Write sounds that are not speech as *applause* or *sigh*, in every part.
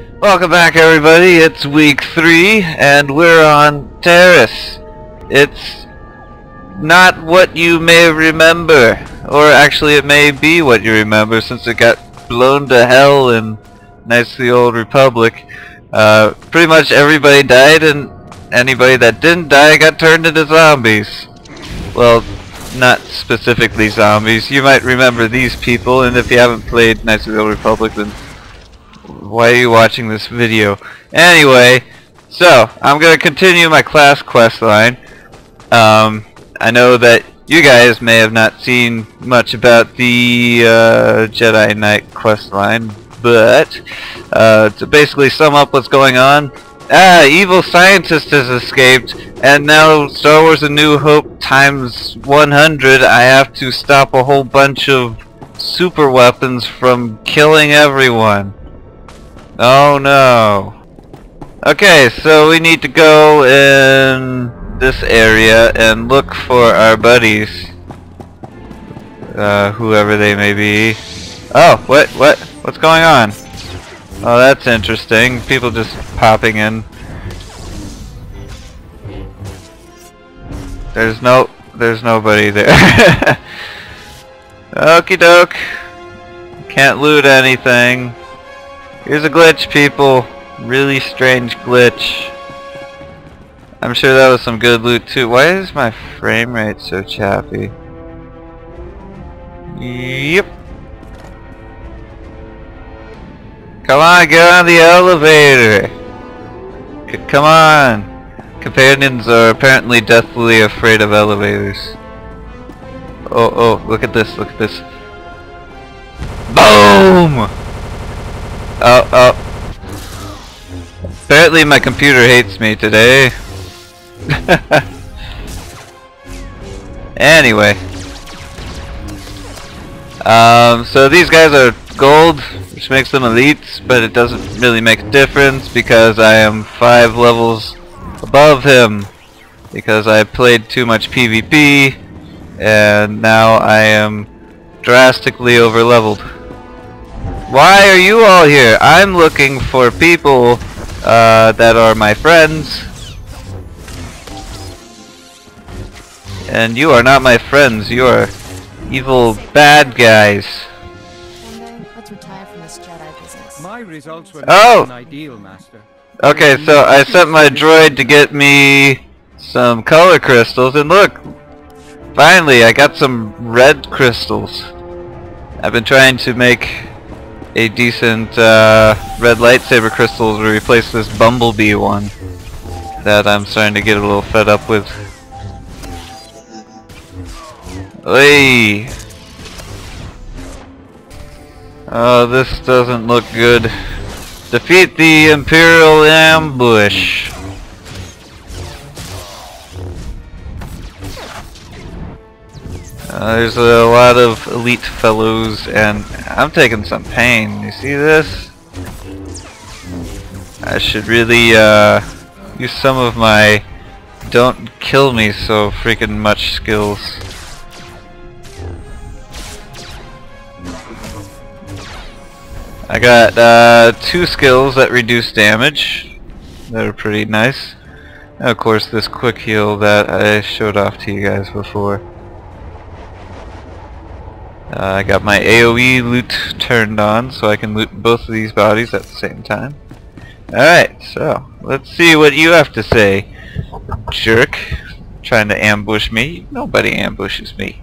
Welcome back everybody, it's week three and we're on Taris. It's not what you may remember, or actually it may be what you remember since it got blown to hell in the Old Republic. Uh, pretty much everybody died and anybody that didn't die got turned into zombies. Well, not specifically zombies. You might remember these people and if you haven't played Knights of the Old Republic then why are you watching this video? Anyway, so I'm going to continue my class quest line. Um, I know that you guys may have not seen much about the uh, Jedi Knight quest line, but uh, to basically sum up what's going on, ah, evil scientist has escaped, and now Star Wars A New Hope times 100, I have to stop a whole bunch of super weapons from killing everyone. Oh no. Okay, so we need to go in this area and look for our buddies. Uh, whoever they may be. Oh, what, what, what's going on? Oh, that's interesting. People just popping in. There's no, there's nobody there. *laughs* Okie doke. Can't loot anything. Here's a glitch, people. Really strange glitch. I'm sure that was some good loot too. Why is my frame rate so choppy? Yep. Come on, get on the elevator. C come on. Companions are apparently deathly afraid of elevators. Oh, oh, look at this, look at this. Boom! Oh, oh. Apparently my computer hates me today. *laughs* anyway. Um, so these guys are gold, which makes them elites, but it doesn't really make a difference because I am five levels above him because I played too much PvP and now I am drastically over leveled. Why are you all here? I'm looking for people uh, that are my friends. And you are not my friends. You are evil bad guys. let's retire from this Jedi business. My results were Oh! not ideal, Master. Okay, so I sent my droid to get me some color crystals, and look! Finally, I got some red crystals. I've been trying to make a decent uh, red lightsaber crystals to replace this bumblebee one that I'm starting to get a little fed up with. Hey! Oh, this doesn't look good. Defeat the Imperial ambush. Uh, there's a lot of elite fellows and I'm taking some pain. You see this? I should really uh, use some of my don't kill me so freaking much skills. I got uh, two skills that reduce damage that are pretty nice. And of course this quick heal that I showed off to you guys before. Uh, I got my AoE loot turned on so I can loot both of these bodies at the same time. Alright, so let's see what you have to say, jerk. Trying to ambush me. Nobody ambushes me.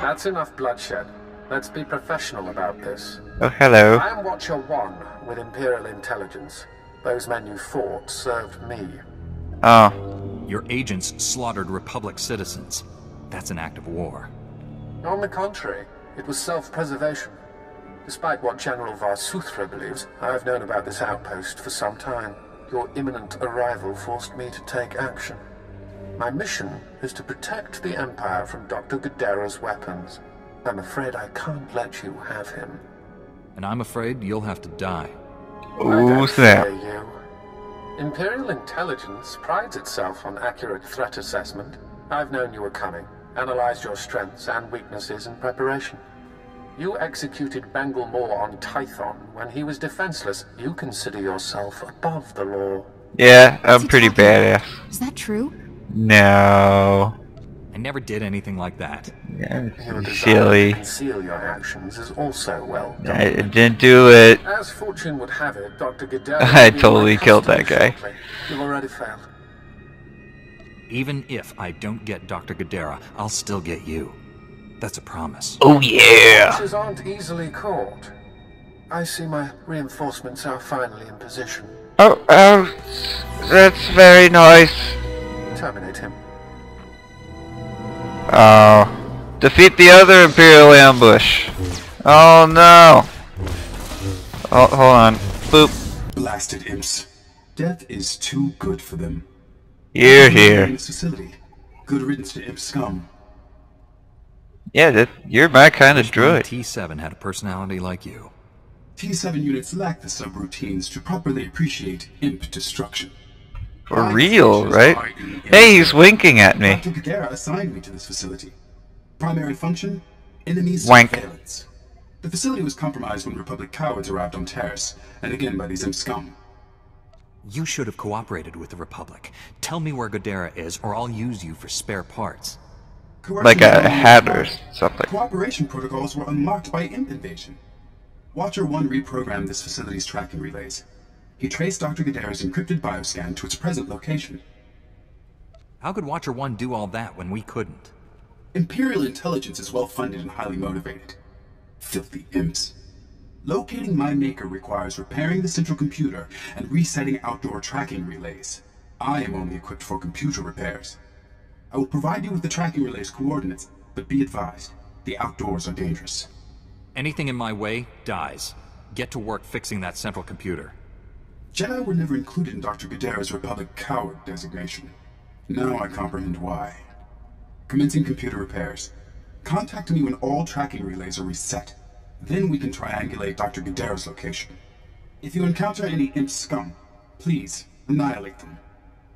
That's enough bloodshed. Let's be professional about this. Oh, hello. I am Watcher 1 with Imperial Intelligence. Those men you fought served me. Oh, Your agents slaughtered Republic citizens. That's an act of war. On the contrary, it was self-preservation. Despite what General Var Suthra believes, I have known about this outpost for some time. Your imminent arrival forced me to take action. My mission is to protect the Empire from Dr. Gadera's weapons. I'm afraid I can't let you have him. And I'm afraid you'll have to die. I ooh don't snap. you. Imperial intelligence prides itself on accurate threat assessment. I've known you were coming, analyzed your strengths and weaknesses in preparation. You executed Bengel Morr on Tython when he was defenseless. You consider yourself above the law. Yeah, What's I'm pretty talking about? Is that true? No. I never did anything like that. Yeah, Your desire to silly. conceal your actions is also well done. I didn't do it. As fortune would have it, Dr. Gadara... *laughs* I will be totally killed that guy. shortly. You've already failed. Even if I don't get Dr. Gadara, I'll still get you. That's a promise. Oh yeah. Witches aren't easily caught. I see my reinforcements are finally in position. Oh, oh, that's very nice. Terminate him. Oh. Defeat the other Imperial ambush. Oh no. Oh, hold on. Boop. Blasted imps. Death is too good for them. You're here. this facility. Good riddance to imp scum. Yeah, that, you're my kind of Wish droid. T7 had a personality like you. T7 units lack the subroutines to properly appreciate imp destruction. For My real, right? are in Hey, he's winking at me. Dr. Gadara assigned me to this facility. Primary function? Enemies Wank. surveillance. The facility was compromised when Republic cowards arrived on Taris, and again by these imp scum. You should have cooperated with the Republic. Tell me where Gadara is, or I'll use you for spare parts. Like a Coercion hat or was something. Cooperation protocols were unlocked by imp invasion. Watcher 1 reprogrammed this facility's tracking relays. He traced Dr. Gadara's encrypted bioscan to its present location. How could Watcher 1 do all that when we couldn't? Imperial intelligence is well funded and highly motivated. Filthy imps. Locating my maker requires repairing the central computer and resetting outdoor tracking relays. I am only equipped for computer repairs. I will provide you with the tracking relay's coordinates, but be advised, the outdoors are dangerous. Anything in my way dies. Get to work fixing that central computer. Jedi were never included in Dr. Gadara's Republic Coward designation. Now I comprehend why. Commencing computer repairs. Contact me when all tracking relays are reset. Then we can triangulate Dr. Gadara's location. If you encounter any imp scum, please annihilate them.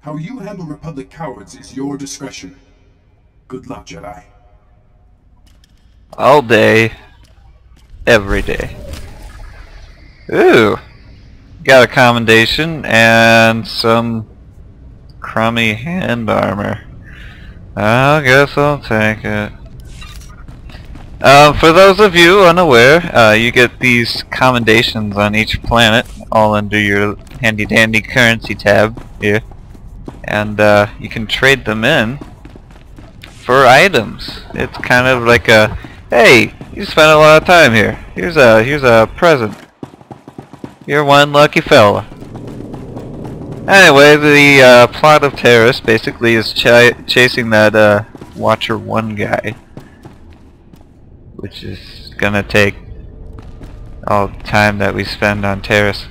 How you handle Republic cowards is your discretion. Good luck, Jedi. All day. Every day. Ooh. Got a commendation and some crummy hand armor. I guess I'll take it. Uh, for those of you unaware, uh, you get these commendations on each planet, all under your handy dandy currency tab here. And uh, you can trade them in for items. It's kind of like a, hey, you spent a lot of time here. Here's a here's a present. You're one lucky fella. Anyway, the uh, plot of Taris basically is ch chasing that uh, Watcher 1 guy. Which is gonna take all the time that we spend on Taris.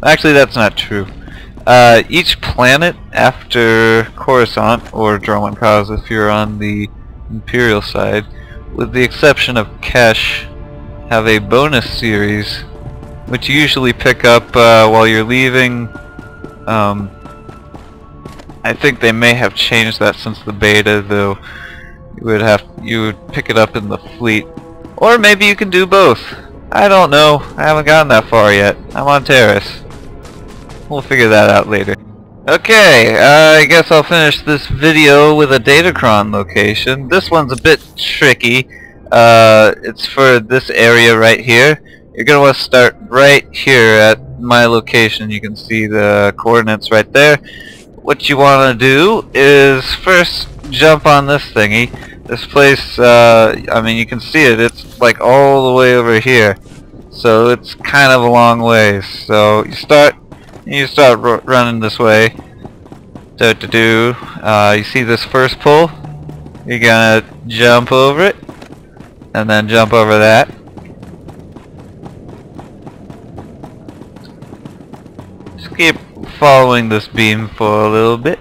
Actually, that's not true. Uh, each planet after Coruscant, or Dromund Kaas if you're on the Imperial side, with the exception of Kesh, have a bonus series, which you usually pick up uh, while you're leaving. Um, I think they may have changed that since the beta, though. You would have you would pick it up in the fleet, or maybe you can do both. I don't know. I haven't gotten that far yet. I'm on Taris. We'll figure that out later. Okay, I guess I'll finish this video with a Datacron location. This one's a bit tricky. Uh, it's for this area right here. You're going to want to start right here at my location. You can see the coordinates right there. What you want to do is first jump on this thingy. This place, uh, I mean you can see it, it's like all the way over here. So it's kind of a long ways. So you start you start running this way. Do to do. Uh, you see this first pull? You're gonna jump over it, and then jump over that. Just keep following this beam for a little bit.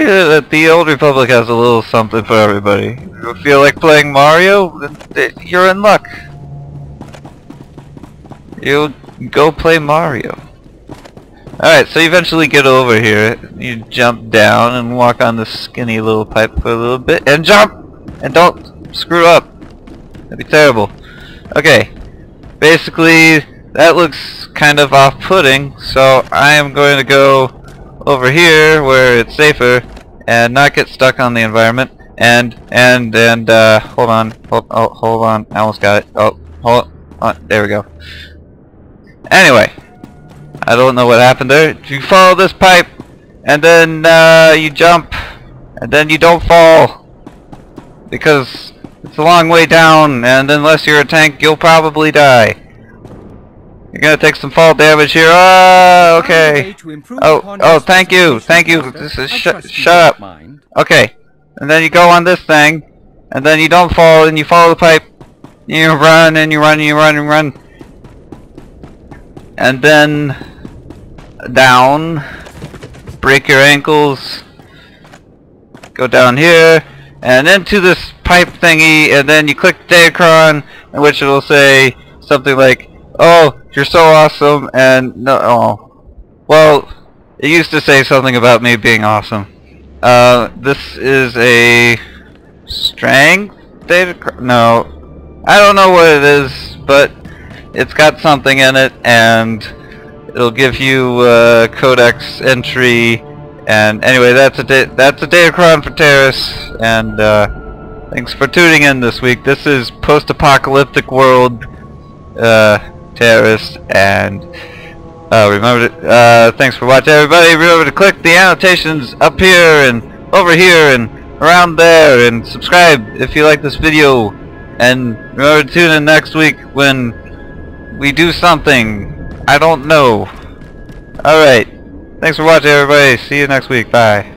That the Old Republic has a little something for everybody. If you feel like playing Mario, you're in luck. You go play Mario. Alright, so you eventually get over here. You jump down and walk on this skinny little pipe for a little bit, and jump! And don't screw up. That'd be terrible. Okay. Basically, that looks kind of off-putting, so I am going to go over here where it's safer and not get stuck on the environment. And, and, and, uh, hold on, hold, oh, hold on, I almost got it. Oh, hold on, there we go. Anyway, I don't know what happened there. You follow this pipe, and then, uh, you jump, and then you don't fall. Because it's a long way down, and unless you're a tank, you'll probably die. You're gonna take some fall damage here. Ah, okay. Oh, oh, thank you, thank you. This is sh shut up. Okay, and then you go on this thing, and then you don't fall, and you follow the pipe. You run and you run and you run and run, and then down. Break your ankles. Go down here and into this pipe thingy, and then you click Datacron, in which it'll say something like, "Oh, you're so awesome," and no, oh, well, it used to say something about me being awesome. Uh, this is a strength data. No, I don't know what it is, but it's got something in it, and it'll give you uh, codex entry. And anyway, that's a that's a Datacron for Taris, and uh, thanks for tuning in this week. This is post-apocalyptic world uh, Taris, and uh, remember to, uh, thanks for watching everybody. Remember to click the annotations up here and over here and around there and subscribe if you like this video. And remember to tune in next week when we do something. I don't know. Alright. Thanks for watching everybody. See you next week. Bye.